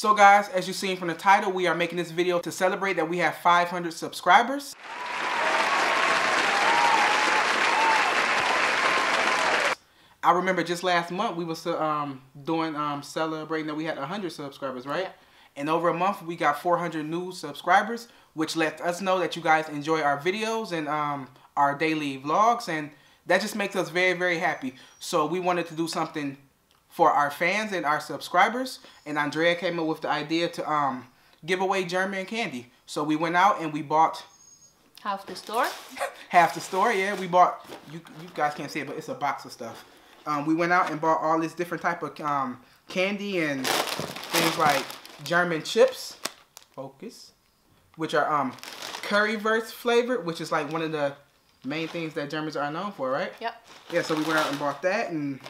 So guys, as you've seen from the title, we are making this video to celebrate that we have 500 subscribers. I remember just last month we was um, doing um, celebrating that we had 100 subscribers, right? Yeah. And over a month we got 400 new subscribers, which lets us know that you guys enjoy our videos and um, our daily vlogs, and that just makes us very, very happy. So we wanted to do something for our fans and our subscribers. And Andrea came up with the idea to um, give away German candy. So we went out and we bought half the store. half the store, yeah. We bought you. You guys can't see it, but it's a box of stuff. Um, we went out and bought all this different type of um, candy and things like German chips. Focus, which are um, currywurst flavored, which is like one of the main things that Germans are known for, right? Yep. Yeah, so we went out and bought that and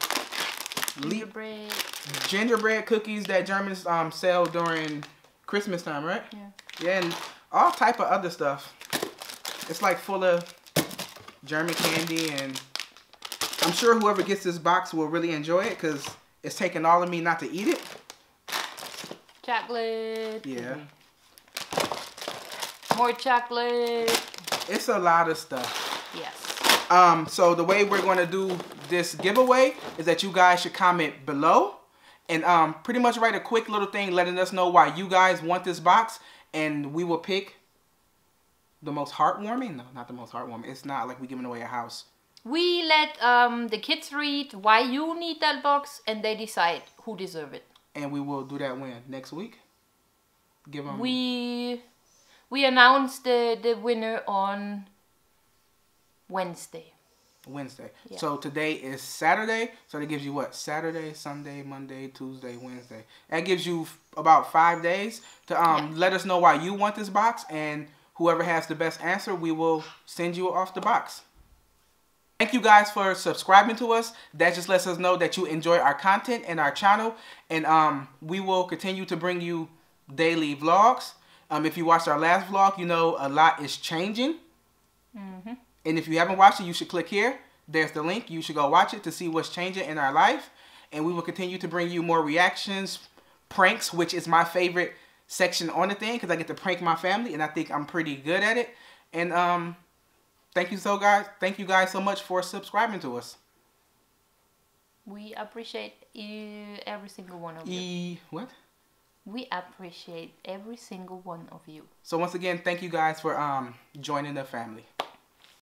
gingerbread. Gingerbread cookies that Germans um, sell during Christmas time, right? Yeah. Yeah, and all type of other stuff. It's like full of German candy, and I'm sure whoever gets this box will really enjoy it because it's taking all of me not to eat it. Chocolate. Yeah. More chocolate. It's a lot of stuff. Yes. Um, so the way we're going to do this giveaway is that you guys should comment below and um, pretty much write a quick little thing letting us know why you guys want this box and we will pick the most heartwarming. No, not the most heartwarming. It's not like we're giving away a house. We let um, the kids read why you need that box and they decide who deserve it. And we will do that when? Next week? Give them... We, we announce the, the winner on Wednesday. Wednesday. Yeah. So today is Saturday. So that gives you what? Saturday, Sunday, Monday, Tuesday, Wednesday. That gives you about five days to um yeah. let us know why you want this box, and whoever has the best answer, we will send you off the box. Thank you guys for subscribing to us. That just lets us know that you enjoy our content and our channel, and um we will continue to bring you daily vlogs. Um, if you watched our last vlog, you know a lot is changing. Mm-hmm. And if you haven't watched it, you should click here. There's the link. You should go watch it to see what's changing in our life. And we will continue to bring you more reactions, pranks, which is my favorite section on the thing because I get to prank my family and I think I'm pretty good at it. And um, thank you so guys. Thank you guys so much for subscribing to us. We appreciate every single one of you. E what? We appreciate every single one of you. So once again, thank you guys for um joining the family.